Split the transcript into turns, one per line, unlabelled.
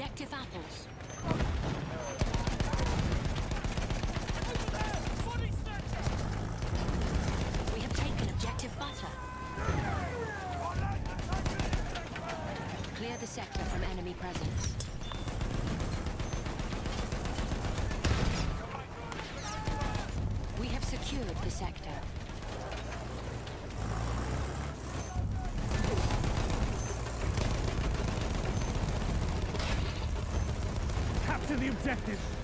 objective apples. We have taken objective butter. Clear the sector from enemy presence. We have secured the sector.
Capture the objective!